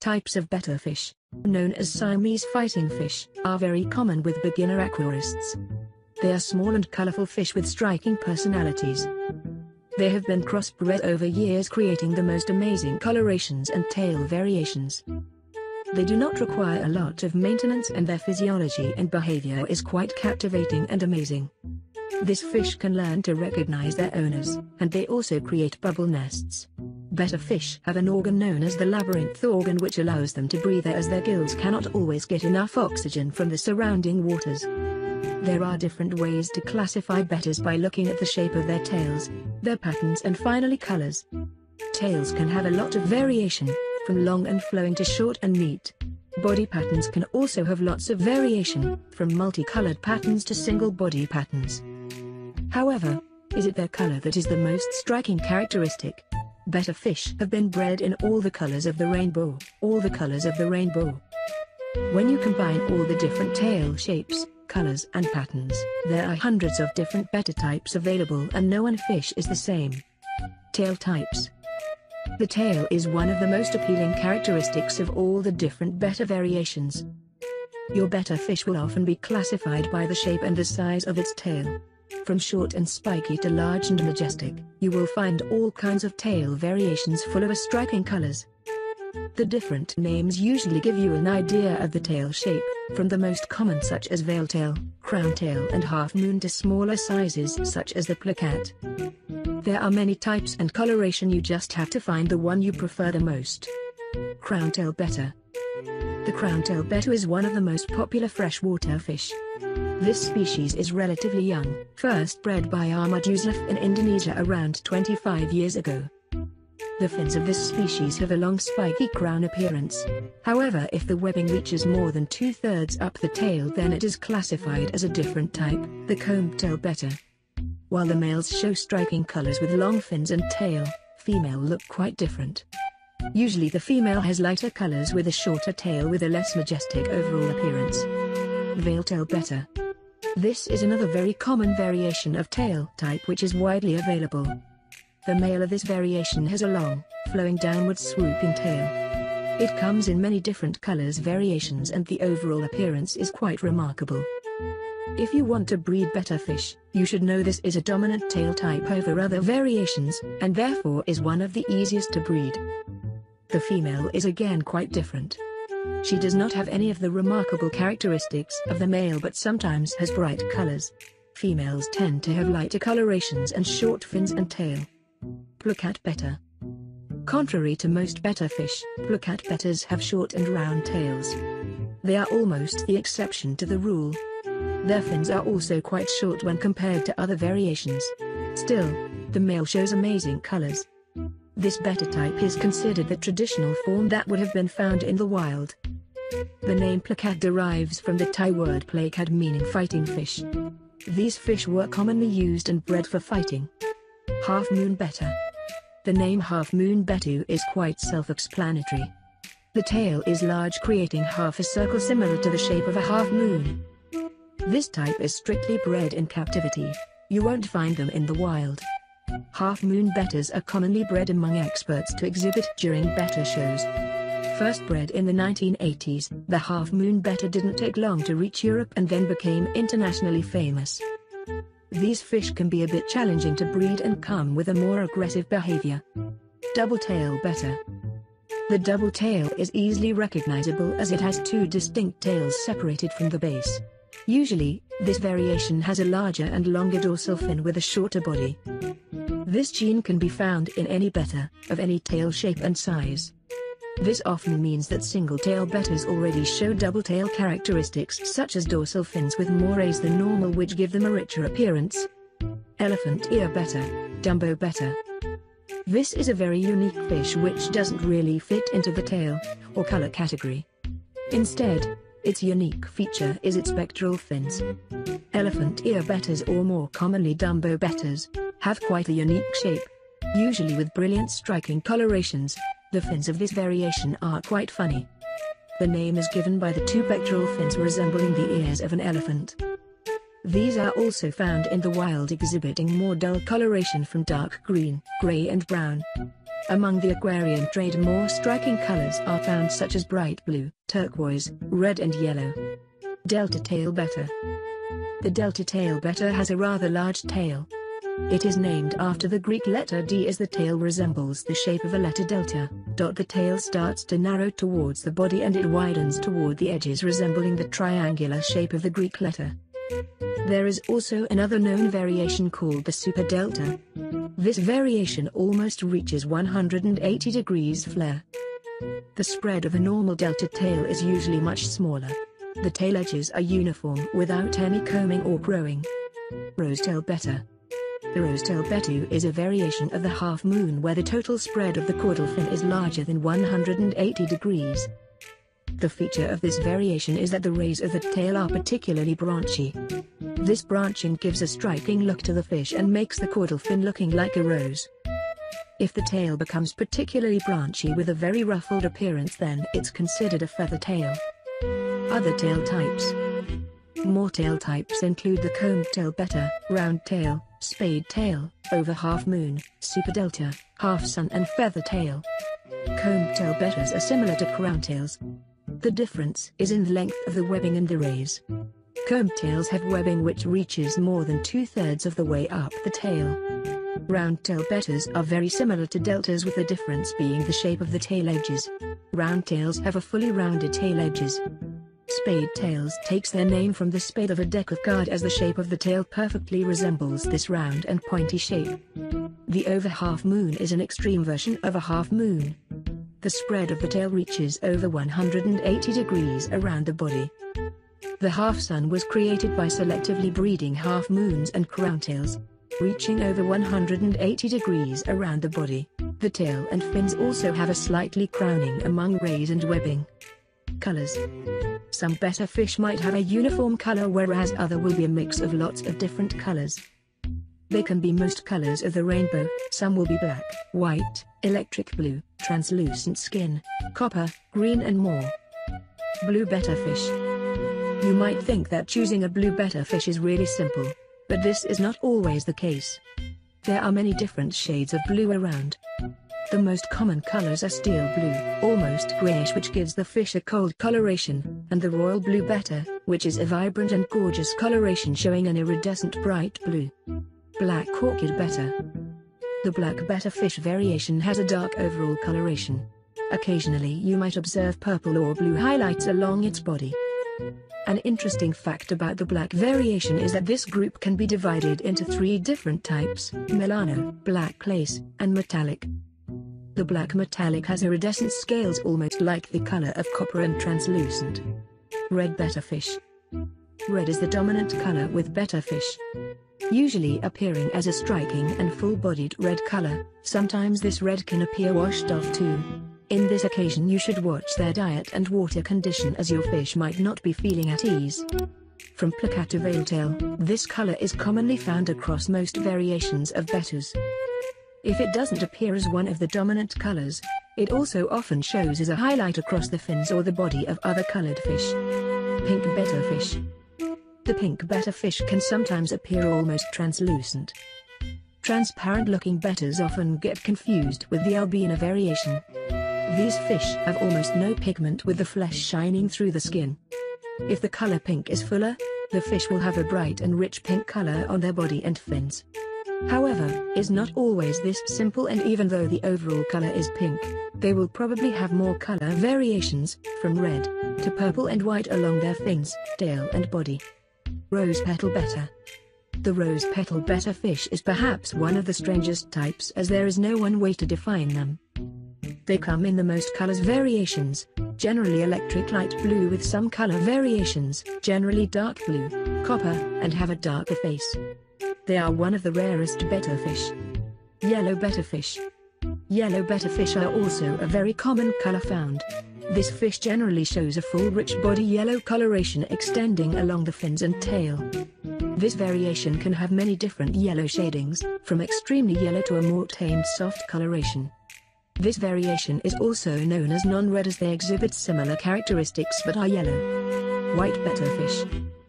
Types of betta fish, known as Siamese fighting fish, are very common with beginner aquarists. They are small and colorful fish with striking personalities. They have been crossbred over years creating the most amazing colorations and tail variations. They do not require a lot of maintenance and their physiology and behavior is quite captivating and amazing. This fish can learn to recognize their owners, and they also create bubble nests. Betta fish have an organ known as the labyrinth organ which allows them to breathe as their gills cannot always get enough oxygen from the surrounding waters. There are different ways to classify bettas by looking at the shape of their tails, their patterns and finally colors. Tails can have a lot of variation, from long and flowing to short and neat. Body patterns can also have lots of variation, from multicolored patterns to single body patterns. However, is it their color that is the most striking characteristic? Betta fish have been bred in all the colors of the rainbow, all the colors of the rainbow. When you combine all the different tail shapes, colors and patterns, there are hundreds of different betta types available and no one fish is the same. Tail types The tail is one of the most appealing characteristics of all the different betta variations. Your betta fish will often be classified by the shape and the size of its tail. From short and spiky to large and majestic, you will find all kinds of tail variations full of striking colors. The different names usually give you an idea of the tail shape, from the most common such as veiltail, crowntail and half moon to smaller sizes such as the plakat. There are many types and coloration you just have to find the one you prefer the most. Crowntail betta. The crowntail betta is one of the most popular freshwater fish. This species is relatively young, first bred by Ahmad Yusuf in Indonesia around 25 years ago. The fins of this species have a long spiky crown appearance. However if the webbing reaches more than two-thirds up the tail then it is classified as a different type, the comb-tail betta. While the males show striking colors with long fins and tail, female look quite different. Usually the female has lighter colors with a shorter tail with a less majestic overall appearance. Veiltail betta. This is another very common variation of tail type which is widely available. The male of this variation has a long, flowing downward swooping tail. It comes in many different colors variations and the overall appearance is quite remarkable. If you want to breed betta fish, you should know this is a dominant tail type over other variations, and therefore is one of the easiest to breed. The female is again quite different. She does not have any of the remarkable characteristics of the male but sometimes has bright colors. Females tend to have lighter colorations and short fins and tail. Plakat betta. Contrary to most betta fish, plakat bettas have short and round tails. They are almost the exception to the rule. Their fins are also quite short when compared to other variations. Still, the male shows amazing colors. This betta type is considered the traditional form that would have been found in the wild. The name plakat derives from the Thai word plakad meaning fighting fish. These fish were commonly used and bred for fighting. Half Moon Betta The name Half Moon Betta is quite self-explanatory. The tail is large creating half a circle similar to the shape of a half moon. This type is strictly bred in captivity. You won't find them in the wild. Half-moon bettas are commonly bred among experts to exhibit during betta shows. First bred in the 1980s, the half-moon betta didn't take long to reach Europe and then became internationally famous. These fish can be a bit challenging to breed and come with a more aggressive behavior. Double tail betta. The double tail is easily recognizable as it has two distinct tails separated from the base. Usually, this variation has a larger and longer dorsal fin with a shorter body. This gene can be found in any betta, of any tail shape and size. This often means that single-tail bettas already show double-tail characteristics such as dorsal fins with more rays than normal which give them a richer appearance. Elephant ear betta, Dumbo betta. This is a very unique fish which doesn't really fit into the tail, or color category. Instead, its unique feature is its pectoral fins. Elephant ear bettas or more commonly Dumbo bettas, have quite a unique shape. Usually with brilliant striking colorations, the fins of this variation are quite funny. The name is given by the two pectoral fins resembling the ears of an elephant. These are also found in the wild exhibiting more dull coloration from dark green, gray and brown. Among the aquarium trade more striking colors are found such as bright blue, turquoise, red and yellow. Delta tail betta. The delta tail betta has a rather large tail. It is named after the Greek letter D as the tail resembles the shape of a letter delta. The tail starts to narrow towards the body and it widens toward the edges resembling the triangular shape of the Greek letter. There is also another known variation called the super delta. This variation almost reaches 180 degrees flare. The spread of a normal delta tail is usually much smaller. The tail edges are uniform without any combing or growing. Rosetail betta. The rosetail betta is a variation of the half moon where the total spread of the caudal fin is larger than 180 degrees. The feature of this variation is that the rays of the tail are particularly branchy. This branching gives a striking look to the fish and makes the caudal fin looking like a rose. If the tail becomes particularly branchy with a very ruffled appearance then it's considered a feather tail. Other tail types More tail types include the comb tail betta, round tail, spade tail, over half moon, super delta, half sun and feather tail. Comb tail bettas are similar to crown tails. The difference is in the length of the webbing and the rays. Comb tails have webbing which reaches more than two-thirds of the way up the tail. Round tail bettas are very similar to deltas with the difference being the shape of the tail edges. Round tails have a fully rounded tail edges. Spade tails takes their name from the spade of a deck of card as the shape of the tail perfectly resembles this round and pointy shape. The over half moon is an extreme version of a half moon. The spread of the tail reaches over 180 degrees around the body. The half-sun was created by selectively breeding half-moons and crown tails, reaching over 180 degrees around the body. The tail and fins also have a slightly crowning among rays and webbing. Colors Some betta fish might have a uniform color whereas other will be a mix of lots of different colors. They can be most colors of the rainbow, some will be black, white, electric blue, translucent skin, copper, green and more. Blue betta fish. You might think that choosing a blue betta fish is really simple, but this is not always the case. There are many different shades of blue around. The most common colors are steel blue, almost grayish which gives the fish a cold coloration, and the royal blue betta, which is a vibrant and gorgeous coloration showing an iridescent bright blue. Black orchid betta. The black betta fish variation has a dark overall coloration. Occasionally you might observe purple or blue highlights along its body. An interesting fact about the black variation is that this group can be divided into three different types, Melano, black lace, and metallic. The black metallic has iridescent scales almost like the color of copper and translucent. Red betta fish. Red is the dominant color with betta fish. Usually appearing as a striking and full-bodied red color, sometimes this red can appear washed off too. In this occasion you should watch their diet and water condition as your fish might not be feeling at ease. From plakat to veiltail, this color is commonly found across most variations of bettas. If it doesn't appear as one of the dominant colors, it also often shows as a highlight across the fins or the body of other colored fish. Pink betta fish. The pink betta fish can sometimes appear almost translucent. Transparent-looking bettas often get confused with the albino variation. These fish have almost no pigment with the flesh shining through the skin. If the color pink is fuller, the fish will have a bright and rich pink color on their body and fins. However, is not always this simple and even though the overall color is pink, they will probably have more color variations, from red to purple and white along their fins, tail and body. Rose petal betta. The rose petal betta fish is perhaps one of the strangest types as there is no one way to define them. They come in the most colors variations, generally electric light blue with some color variations, generally dark blue, copper, and have a darker face. They are one of the rarest betta fish. Yellow betta fish. Yellow betta fish are also a very common color found. This fish generally shows a full rich body yellow coloration extending along the fins and tail. This variation can have many different yellow shadings, from extremely yellow to a more tamed soft coloration. This variation is also known as non-red as they exhibit similar characteristics but are yellow. White betta fish.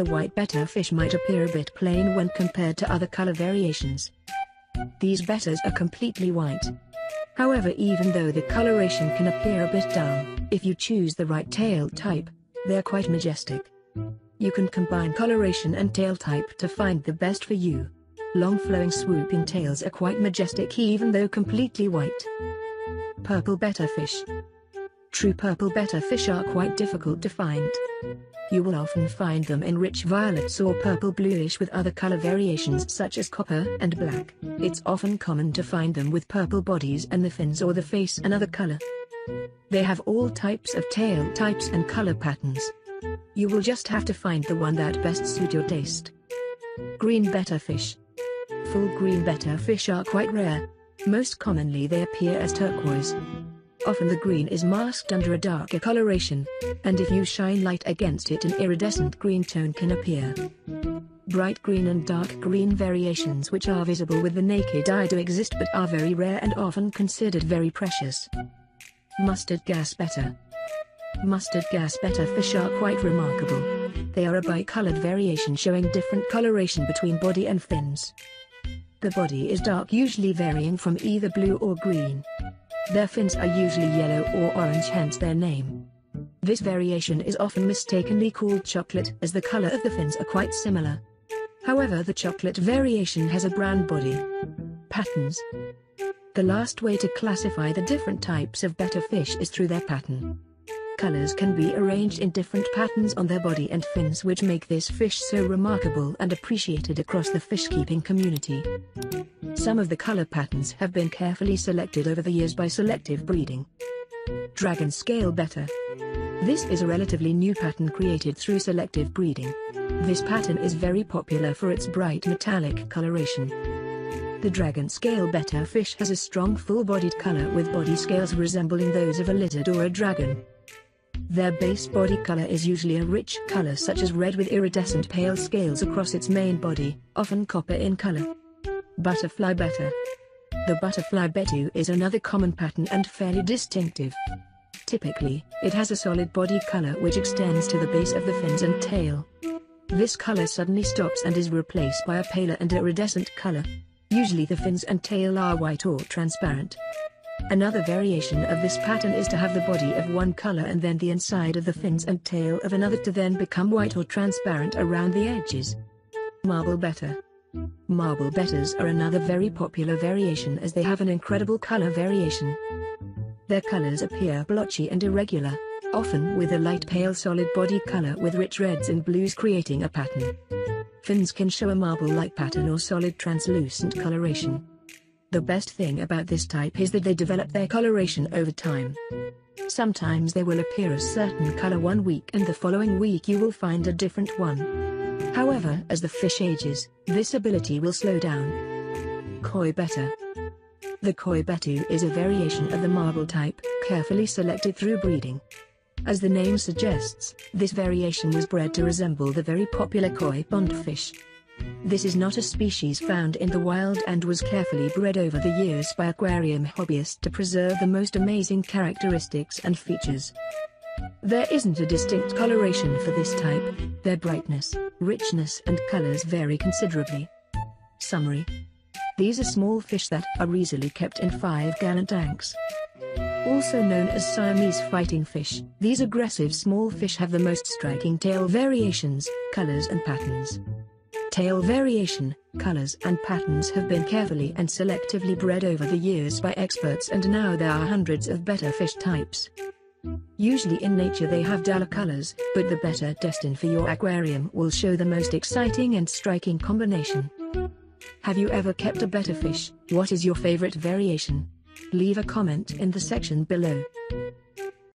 The white betta fish might appear a bit plain when compared to other color variations. These bettas are completely white. However even though the coloration can appear a bit dull, if you choose the right tail type, they're quite majestic. You can combine coloration and tail type to find the best for you. Long flowing swooping tails are quite majestic even though completely white. Purple betta fish. True purple betta fish are quite difficult to find. You will often find them in rich violets or purple bluish with other color variations such as copper and black. It's often common to find them with purple bodies and the fins or the face another color. They have all types of tail types and color patterns. You will just have to find the one that best suit your taste. Green betta fish. Full green betta fish are quite rare. Most commonly they appear as turquoise. Often the green is masked under a darker coloration, and if you shine light against it an iridescent green tone can appear. Bright green and dark green variations which are visible with the naked eye do exist but are very rare and often considered very precious. Mustard gas betta. Mustard gas betta fish are quite remarkable. They are a bicolored variation showing different coloration between body and fins. The body is dark usually varying from either blue or green. Their fins are usually yellow or orange hence their name. This variation is often mistakenly called chocolate as the color of the fins are quite similar. However the chocolate variation has a brown body. Patterns The last way to classify the different types of betta fish is through their pattern. Colors can be arranged in different patterns on their body and fins which make this fish so remarkable and appreciated across the fish-keeping community. Some of the color patterns have been carefully selected over the years by selective breeding. Dragon Scale Betta This is a relatively new pattern created through selective breeding. This pattern is very popular for its bright metallic coloration. The dragon scale Betta fish has a strong full-bodied color with body scales resembling those of a lizard or a dragon. Their base body color is usually a rich color such as red with iridescent pale scales across its main body, often copper in color. Butterfly betta. The butterfly betta is another common pattern and fairly distinctive. Typically, it has a solid body color which extends to the base of the fins and tail. This color suddenly stops and is replaced by a paler and iridescent color. Usually the fins and tail are white or transparent. Another variation of this pattern is to have the body of one color and then the inside of the fins and tail of another to then become white or transparent around the edges. Marble betta. Marble bettas are another very popular variation as they have an incredible color variation. Their colors appear blotchy and irregular, often with a light pale solid body color with rich reds and blues creating a pattern. Fins can show a marble-like pattern or solid translucent coloration. The best thing about this type is that they develop their coloration over time. Sometimes they will appear a certain color one week and the following week you will find a different one. However, as the fish ages, this ability will slow down. Koi betta. The koi betta is a variation of the marble type, carefully selected through breeding. As the name suggests, this variation was bred to resemble the very popular koi pond fish. This is not a species found in the wild and was carefully bred over the years by aquarium hobbyists to preserve the most amazing characteristics and features. There isn't a distinct coloration for this type, their brightness, richness and colors vary considerably. Summary These are small fish that are easily kept in 5-gallon tanks. Also known as Siamese fighting fish, these aggressive small fish have the most striking tail variations, colors and patterns. Tail variation, colors and patterns have been carefully and selectively bred over the years by experts and now there are hundreds of betta fish types. Usually in nature they have duller colors, but the bettas destined for your aquarium will show the most exciting and striking combination. Have you ever kept a betta fish? What is your favorite variation? Leave a comment in the section below.